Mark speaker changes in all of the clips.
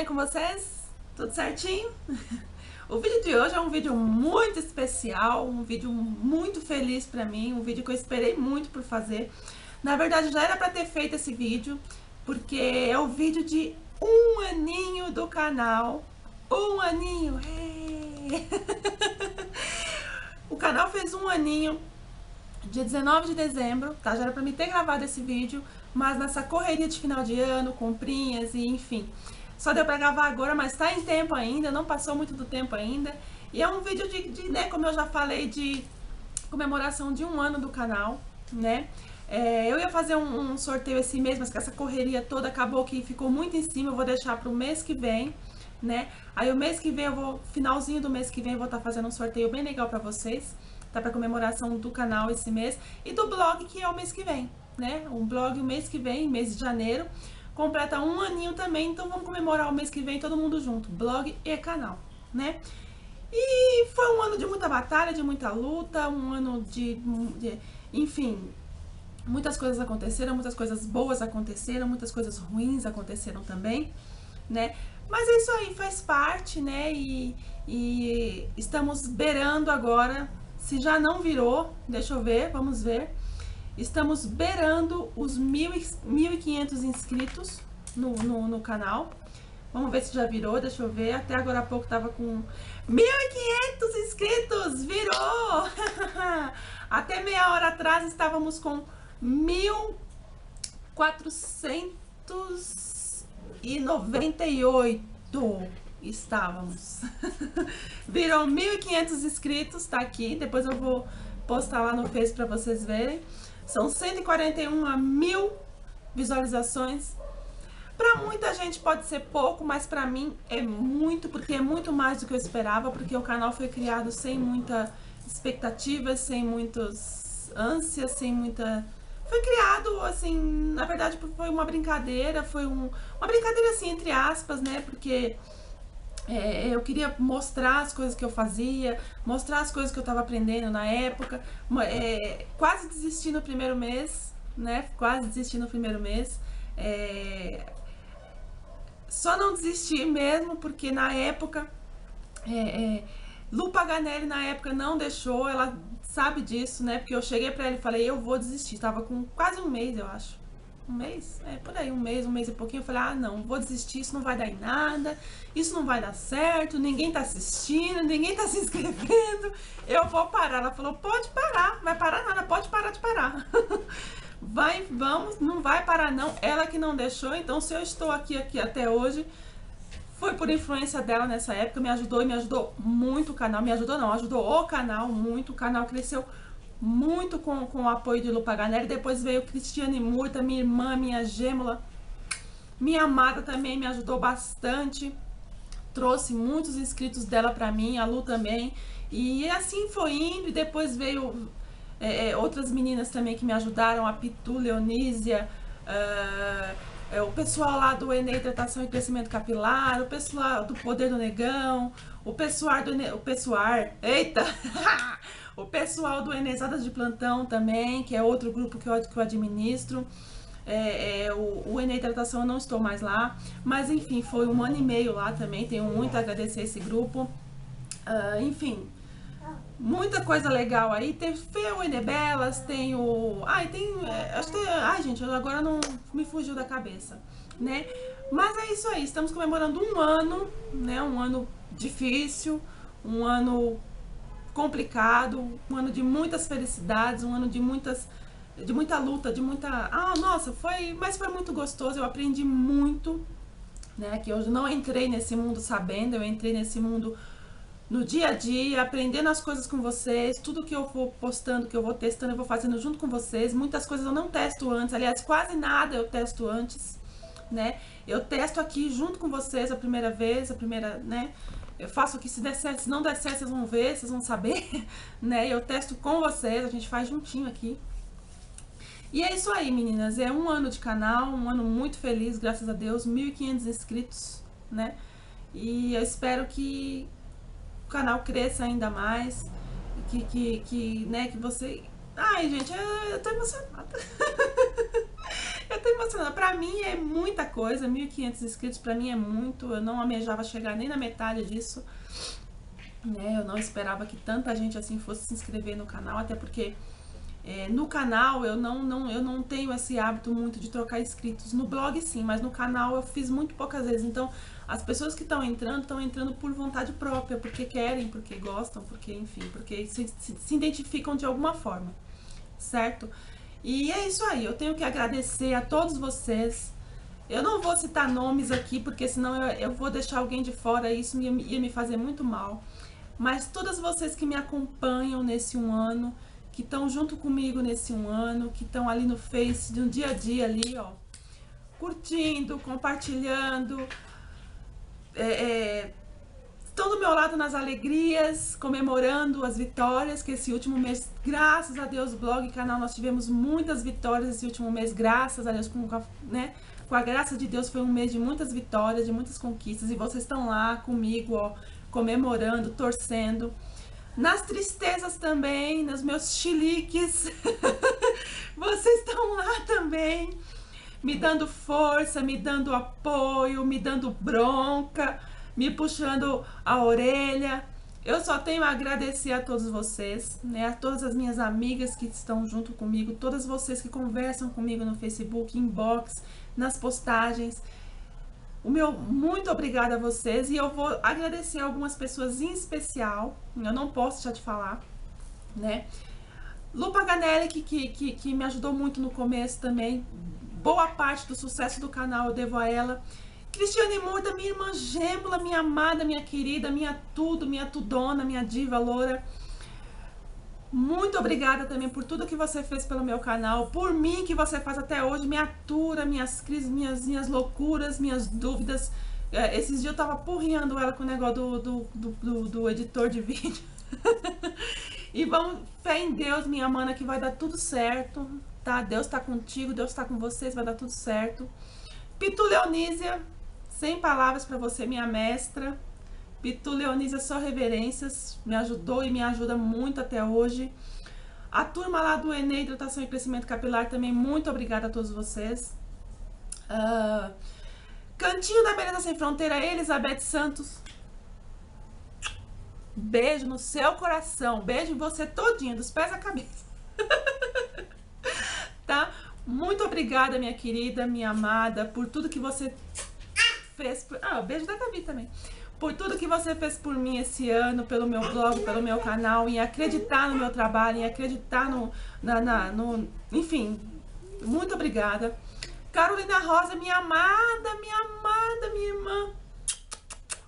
Speaker 1: bem com vocês? Tudo certinho? O vídeo de hoje é um vídeo muito especial, um vídeo muito feliz pra mim, um vídeo que eu esperei muito por fazer. Na verdade, já era pra ter feito esse vídeo, porque é o vídeo de um aninho do canal. Um aninho! É. o canal fez um aninho dia 19 de dezembro, tá? Já era pra mim ter gravado esse vídeo, mas nessa correria de final de ano, comprinhas e enfim. Só deu pra gravar agora, mas tá em tempo ainda, não passou muito do tempo ainda. E é um vídeo de, de né, como eu já falei, de comemoração de um ano do canal, né? É, eu ia fazer um, um, sorteio esse mês, mas com essa correria toda acabou que ficou muito em cima, eu vou deixar pro mês que vem, né? Aí o mês que vem eu vou, finalzinho do mês que vem eu vou estar tá fazendo um sorteio bem legal pra vocês, tá? Pra comemoração do canal esse mês e do blog que é o mês que vem, né? Um blog o mês que vem, mês de janeiro, completa um aninho também, então vamos comemorar o mês que vem todo mundo junto, blog e canal, né? E foi um ano de muita batalha, de muita luta, um ano de, de enfim, muitas coisas aconteceram, muitas coisas boas aconteceram, muitas coisas ruins aconteceram também, né? Mas é isso aí, faz parte, né? E, e estamos beirando agora, se já não virou, deixa eu ver, vamos ver. Estamos beirando os 1.500 inscritos no, no, no, canal. Vamos ver se já virou, deixa eu ver. Até agora há pouco tava com 1.500 inscritos, virou! Até meia hora atrás estávamos com 1.498 estávamos. Virou 1.500 inscritos, tá aqui. Depois eu vou postar lá no Face para vocês verem. São 141 mil visualizações. Para muita gente pode ser pouco, mas para mim é muito, porque é muito mais do que eu esperava, porque o canal foi criado sem muita expectativa, sem muitas ânsias, sem muita... Foi criado, assim, na verdade foi uma brincadeira, foi um, uma brincadeira assim, entre aspas, né, porque é, eu queria mostrar as coisas que eu fazia, mostrar as coisas que eu estava aprendendo na época. É, quase desisti no primeiro mês, né? Quase desisti no primeiro mês. É, só não desisti mesmo porque na época é, é, Lu Paganelli na época não deixou, ela sabe disso, né? Porque eu cheguei para ela e falei, eu vou desistir. Tava com quase um mês, eu acho um mês, é por aí, um mês, um mês e pouquinho, eu falei, ah não, vou desistir, isso não vai dar em nada, isso não vai dar certo, ninguém tá assistindo, ninguém tá se inscrevendo, eu vou parar. Ela falou, pode parar, vai parar nada, pode parar de parar. vai, vamos, não vai parar não, ela que não deixou, então se eu estou aqui, aqui até hoje, foi por influência dela nessa época, me ajudou e me ajudou muito o canal, me ajudou não, ajudou o canal muito, o canal cresceu muito com, com o apoio de Lu Paganelli. Depois veio Cristiane Murta, minha irmã, minha gêmula. Minha amada também me ajudou bastante. Trouxe muitos inscritos dela para mim, a Lu também. E assim foi indo. E depois veio é, é outras meninas também que me ajudaram. A Pitu, Leonísia, uh, é, o pessoal lá do Enem Hidratação e Crescimento Capilar, o pessoal do Poder do Negão, o pessoal do... O pessoal... Eita! O pessoal do Enesadas de Plantão também, que é outro grupo que eu, que eu administro. É, é, o, o Enem eu não estou mais lá, mas enfim, foi um ano e meio lá também, tenho muito a agradecer esse grupo. Uh, enfim, muita coisa legal aí. Tem o Enebelas, tem o. Ai, tem. É, acho que ai, gente, agora não me fugiu da cabeça, né? Mas é isso aí, estamos comemorando um ano, né? Um ano difícil, um ano complicado, um ano de muitas felicidades, um ano de muitas de muita luta, de muita, ah, nossa, foi, mas foi muito gostoso, eu aprendi muito, né, que eu não entrei nesse mundo sabendo, eu entrei nesse mundo no dia a dia, aprendendo as coisas com vocês, tudo que eu vou postando, que eu vou testando, eu vou fazendo junto com vocês. Muitas coisas eu não testo antes, aliás, quase nada eu testo antes, né? Eu testo aqui junto com vocês a primeira vez, a primeira, né? Eu faço aqui, se der certo, se não der certo, vocês vão ver, vocês vão saber, né? Eu testo com vocês, a gente faz juntinho aqui. E é isso aí, meninas. É um ano de canal, um ano muito feliz, graças a Deus. 1.500 inscritos, né? E eu espero que o canal cresça ainda mais. Que, que, que né, que você... Ai, gente, eu, eu tô emocionada. eu tô emocionada. Pra mim é muita coisa, 1.500 inscritos pra mim é muito. Eu não almejava chegar nem na metade disso. Né? Eu não esperava que tanta gente assim fosse se inscrever no canal, até porque é, no canal eu não, não, eu não tenho esse hábito muito de trocar inscritos. No blog sim, mas no canal eu fiz muito poucas vezes. Então as pessoas que estão entrando, estão entrando por vontade própria, porque querem, porque gostam, porque enfim, porque se, se, se identificam de alguma forma, certo? E é isso aí, eu tenho que agradecer a todos vocês. Eu não vou citar nomes aqui, porque senão eu, eu vou deixar alguém de fora e isso ia, ia me fazer muito mal. Mas todas vocês que me acompanham nesse um ano, que estão junto comigo nesse um ano, que estão ali no Face, no dia a dia ali, ó, curtindo, compartilhando, é, é, estão do meu lado nas alegrias, comemorando as vitórias, que esse último mês, graças a Deus, blog e canal, nós tivemos muitas vitórias esse último mês, graças a Deus, com, né, com a graça de Deus foi um mês de muitas vitórias, de muitas conquistas, e vocês estão lá comigo, ó, comemorando, torcendo. Nas tristezas também, nos meus chiliques. Vocês estão lá também, me dando força, me dando apoio, me dando bronca, me puxando a orelha. Eu só tenho a agradecer a todos vocês, né? A todas as minhas amigas que estão junto comigo, todas vocês que conversam comigo no Facebook, inbox, nas postagens. O meu muito obrigada a vocês e eu vou agradecer algumas pessoas em especial, eu não posso já te falar, né? Lu Paganelli, que, que, que me ajudou muito no começo também, boa parte do sucesso do canal eu devo a ela. Cristiane Murta, minha irmã gêmula, minha amada, minha querida, minha tudo, minha tudona, minha diva loura. Muito obrigada também por tudo que você fez pelo meu canal, por mim que você faz até hoje, me atura, minhas crises, minhas, minhas loucuras, minhas dúvidas. É, esses dias eu tava porrinhando ela com o negócio do, do, do, do, do editor de vídeo. e vamos, fé em Deus, minha mana, que vai dar tudo certo, tá? Deus tá contigo, Deus tá com vocês, vai dar tudo certo. Pitu Leonísia, sem palavras para você, minha mestra. Pitu Leonísia, só reverências, me ajudou e me ajuda muito até hoje. A turma lá do Enem, Hidratação e Crescimento Capilar, também muito obrigada a todos vocês. Uh, Cantinho da Beleza Sem Fronteira, Elizabeth Santos. Beijo no seu coração, beijo em você todinho, dos pés à cabeça. tá? Muito obrigada, minha querida, minha amada, por tudo que você fez. Por... Ah, beijo da Gabi também por tudo que você fez por mim esse ano, pelo meu blog, pelo meu canal, em acreditar no meu trabalho, em acreditar no, na, na, no enfim, muito obrigada. Carolina Rosa, minha amada, minha amada, minha irmã.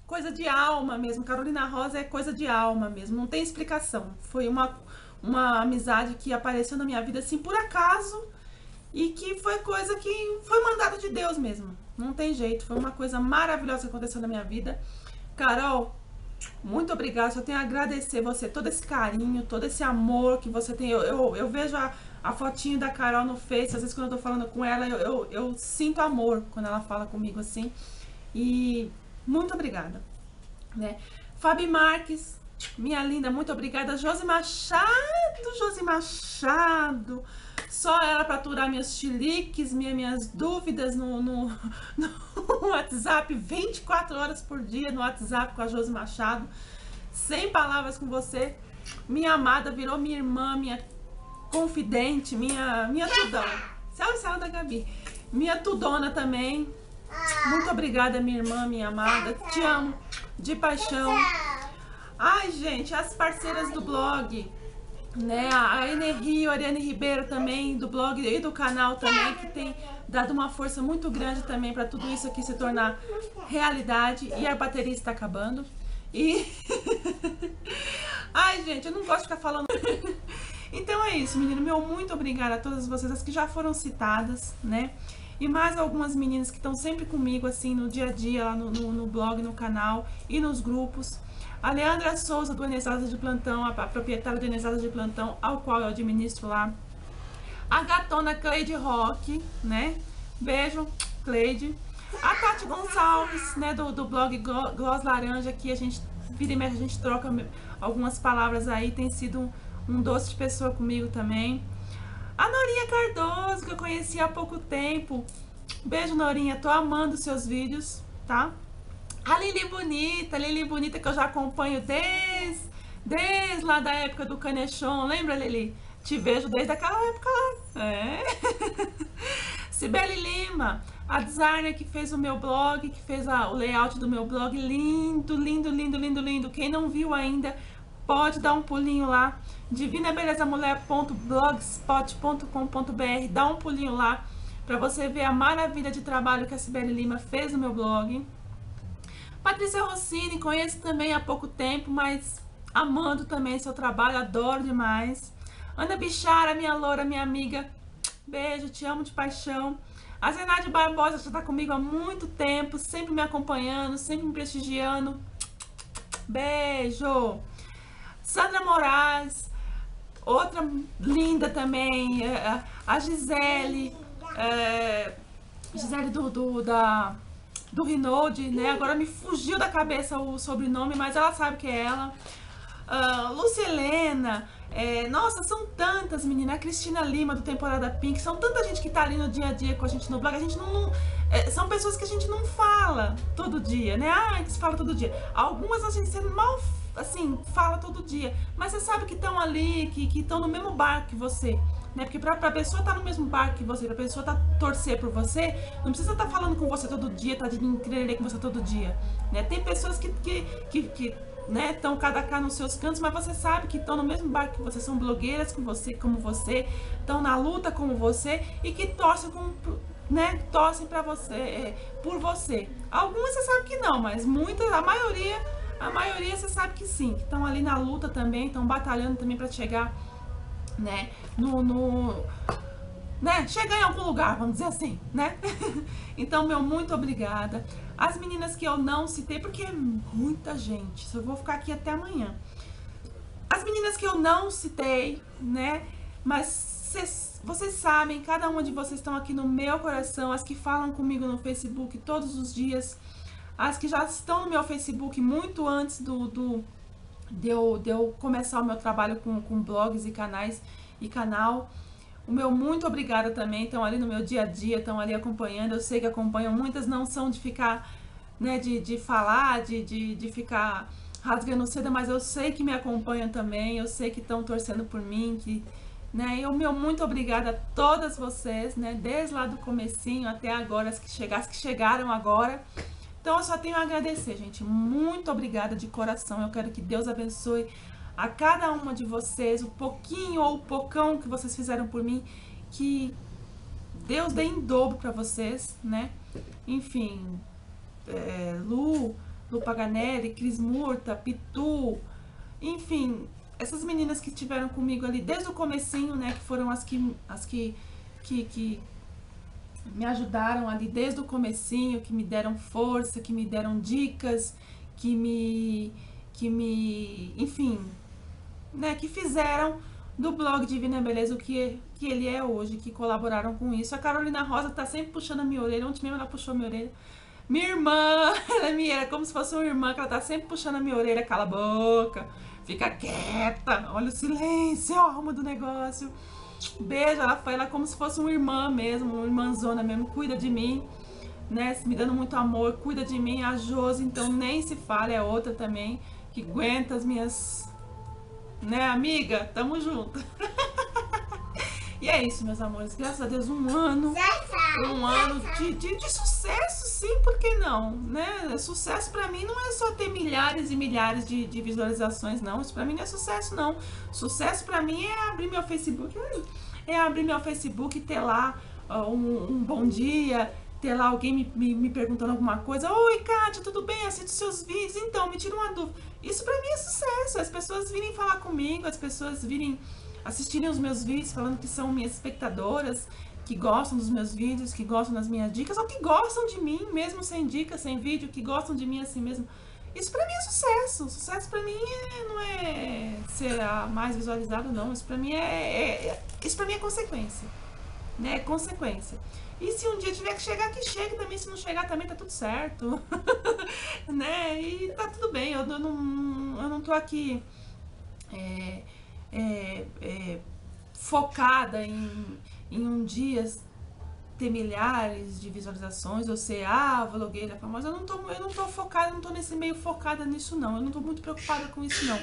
Speaker 1: Coisa de alma mesmo. Carolina Rosa é coisa de alma mesmo, não tem explicação. Foi uma, uma amizade que apareceu na minha vida assim por acaso e que foi coisa que foi mandada de Deus mesmo. Não tem jeito, foi uma coisa maravilhosa que aconteceu na minha vida. Carol, muito obrigada. Só tenho a agradecer você, todo esse carinho, todo esse amor que você tem. Eu, eu, eu vejo a, a fotinho da Carol no Face, às vezes quando eu tô falando com ela, eu, eu, eu sinto amor quando ela fala comigo assim. E muito obrigada. Né? Fabi Marques, minha linda, muito obrigada. Josi Machado, Josi Machado. Só ela para aturar meus chiliques, minha, minhas dúvidas no, no, no, WhatsApp, 24 horas por dia no WhatsApp com a Josi Machado. Sem palavras com você. Minha amada virou minha irmã, minha confidente, minha, minha tudão. Salve, salve da Gabi. Minha tudona também. Muito obrigada, minha irmã, minha amada. Te amo de paixão. Ai, gente, as parceiras do blog né? A Ene Rio, a Ariane Ribeiro também, do blog e do canal também, que tem dado uma força muito grande também para tudo isso aqui se tornar realidade. E a bateria está acabando. E. Ai, gente, eu não gosto de ficar falando. então é isso, menino. Meu muito obrigada a todas vocês, as que já foram citadas, né? E mais algumas meninas que estão sempre comigo, assim, no dia a dia, lá no, no, no blog, no canal e nos grupos. A Leandra Souza, do Enesada de Plantão, a proprietária do Enesada de Plantão, ao qual eu administro lá. A gatona Cleide Rock, né? Beijo, Cleide. A Tati Gonçalves, né, do, do blog Gloss Laranja, que a gente, vira e mexe, a gente troca algumas palavras aí, tem sido um, um doce de pessoa comigo também. A Norinha Cardoso, que eu conheci há pouco tempo. Beijo, Norinha. Tô amando seus vídeos, tá? A Lili Bonita, Lili Bonita que eu já acompanho desde, desde lá da época do Canechon. Lembra, Lili? Te vejo desde aquela época lá. É. Sibeli Lima, a designer que fez o meu blog, que fez a, o layout do meu blog. Lindo, lindo, lindo, lindo, lindo. Quem não viu ainda, pode dar um pulinho lá. divinabelezamulher.blogspot.com.br Dá um pulinho lá para você ver a maravilha de trabalho que a Sibeli Lima fez no meu blog. Patrícia Rossini, conheço também há pouco tempo, mas amando também seu trabalho, adoro demais. Ana Bichara, minha loura, minha amiga, beijo, te amo de paixão. A Zenade Barbosa já está comigo há muito tempo, sempre me acompanhando, sempre me prestigiando. Beijo! Sandra Moraes, outra linda também, é, é, a Gisele, é, Gisele do, do, da, do Rinode, né? Agora me fugiu da cabeça o sobrenome, mas ela sabe que é ela. Uh, Lúcia Helena, é, nossa, são tantas meninas. A Cristina Lima do Temporada Pink, são tanta gente que tá ali no dia a dia com a gente no blog. A gente não. não é, são pessoas que a gente não fala todo dia, né? Ah, que se fala todo dia. Algumas a gente mal assim, fala todo dia, mas você sabe que estão ali, que estão no mesmo barco que você. Né? Porque pra, pra pessoa estar tá no mesmo barco que você, pra pessoa tá, torcer por você, não precisa estar tá falando com você todo dia, tá de querer com você todo dia. Né? Tem pessoas que, que, que, que né, estão cada cá nos seus cantos, mas você sabe que estão no mesmo barco que você, são blogueiras com você, como você, estão na luta como você e que torcem com, né, torcem para você, é, por você. Algumas você sabe que não, mas muitas, a maioria, a maioria você sabe que sim, que estão ali na luta também, estão batalhando também para chegar, né, no, no né, chegar em algum lugar, vamos dizer assim, né? então, meu muito obrigada. As meninas que eu não citei, porque é muita gente, só vou ficar aqui até amanhã. As meninas que eu não citei, né? Mas cês, vocês sabem, cada uma de vocês estão aqui no meu coração, as que falam comigo no Facebook todos os dias, as que já estão no meu Facebook muito antes do, do de, eu, de eu começar o meu trabalho com, com blogs e canais e canal. O meu muito obrigada também, estão ali no meu dia a dia, estão ali acompanhando. Eu sei que acompanham, muitas não são de ficar, né, de, de falar, de, de, de ficar rasgando seda, mas eu sei que me acompanham também, eu sei que estão torcendo por mim, que, né, e o meu muito obrigada a todas vocês, né, desde lá do comecinho até agora, as que, chegaram, as que chegaram agora. Então eu só tenho a agradecer, gente. Muito obrigada de coração. Eu quero que Deus abençoe a cada uma de vocês, o pouquinho ou o pocão que vocês fizeram por mim, que Deus dê em dobro para vocês, né? Enfim, é, Lu, Lu Paganelli, Cris Murta, Pitu, enfim, essas meninas que estiveram comigo ali desde o comecinho, né? Que foram as que, as que, que, que me ajudaram ali desde o comecinho, que me deram força, que me deram dicas, que me, que me, enfim, né, que fizeram do blog Divina Beleza o que, que ele é hoje, que colaboraram com isso. A Carolina Rosa tá sempre puxando a minha orelha, ontem mesmo ela puxou a minha orelha. Minha irmã, ela é minha, era como se fosse uma irmã, que ela tá sempre puxando a minha orelha, cala a boca, fica quieta, olha o silêncio, a alma do negócio. Beijo, ela foi ela é como se fosse uma irmã mesmo, uma irmãzona mesmo, cuida de mim, né, me dando muito amor, cuida de mim. A Josi, então, nem se fala, é outra também, que aguenta as minhas né, amiga? Tamo junto. e é isso, meus amores. Graças a Deus, um ano. Um ano de, de, de sucesso, sim, por que não? Né? Sucesso pra mim não é só ter milhares e milhares de, de visualizações, não. Isso pra mim não é sucesso, não. Sucesso pra mim é abrir meu Facebook. É abrir meu Facebook e ter lá uh, um, um bom dia, ter lá alguém me, me, me, perguntando alguma coisa. Oi, Kátia, tudo bem? Assisto seus vídeos. Então, me tira uma dúvida. Isso pra mim é sucesso. As pessoas virem falar comigo, as pessoas virem assistirem os meus vídeos falando que são minhas espectadoras, que gostam dos meus vídeos, que gostam das minhas dicas, ou que gostam de mim, mesmo sem dicas, sem vídeo, que gostam de mim assim mesmo. Isso pra mim é sucesso. Sucesso pra mim é, não é ser a mais visualizada, não. Isso pra mim é, é, é isso pra mim é consequência. Né? É consequência. E se um dia tiver que chegar, que chegue também. Se não chegar também, tá tudo certo. né? E tá tudo bem. Eu, eu, não, eu não tô aqui é, é, é, focada em, em um dia ter milhares de visualizações, ou ser ah, vlogueira famosa. Eu não tô, eu não tô focada, não tô nesse meio focada nisso não. Eu não tô muito preocupada com isso não.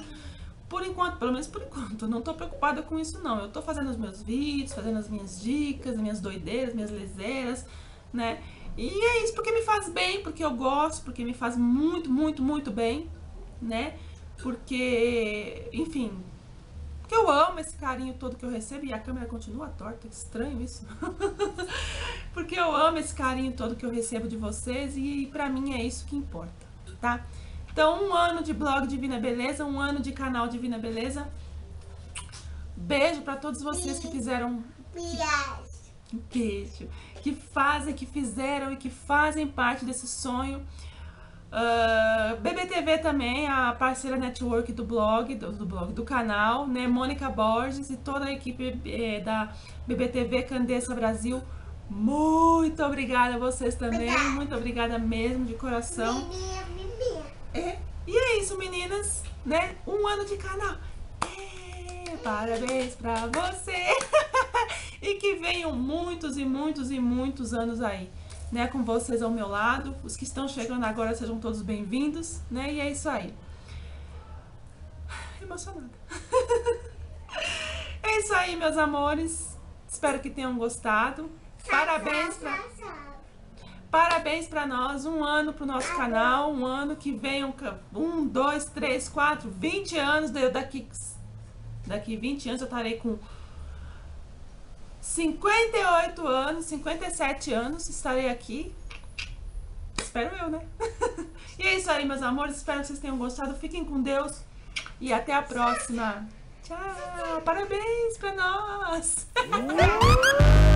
Speaker 1: Por enquanto, pelo menos por enquanto, eu não tô preocupada com isso não. Eu tô fazendo os meus vídeos, fazendo as minhas dicas, as minhas doideiras, minhas leseiras, né? E é isso porque me faz bem, porque eu gosto, porque me faz muito, muito, muito bem, né? Porque, enfim, porque eu amo esse carinho todo que eu recebo e a câmera continua torta, que estranho isso. porque eu amo esse carinho todo que eu recebo de vocês e pra mim é isso que importa, tá? Então, um ano de blog Divina Beleza, um ano de canal Divina Beleza. Beijo pra todos vocês que fizeram... Que, beijo. Que fazem, que fizeram e que fazem parte desse sonho Uh, ah, BBTV também, a parceira network do blog, do, do, blog, do canal, né? Mônica Borges e toda a equipe eh, da BBTV Candeça Brasil. Muito obrigada a vocês também, obrigada. muito obrigada mesmo, de coração. É, e é isso, meninas, né? Um ano de canal. É, parabéns pra você! e que venham muitos e muitos e muitos anos aí né, com vocês ao meu lado. Os que estão chegando agora sejam todos bem-vindos, né? E é isso aí. Emocionada. é isso aí, meus amores. Espero que tenham gostado. Parabéns pra... Parabéns para nós, um ano para o nosso canal, um ano que venham, um, dois, três, quatro, vinte anos, daqui, daqui 20 anos eu estarei com 58 anos, 57 anos, estarei aqui. Espero eu, né? e é isso aí, meus amores. Espero que vocês tenham gostado. Fiquem com Deus. E até a próxima. Tchau. Parabéns pra nós.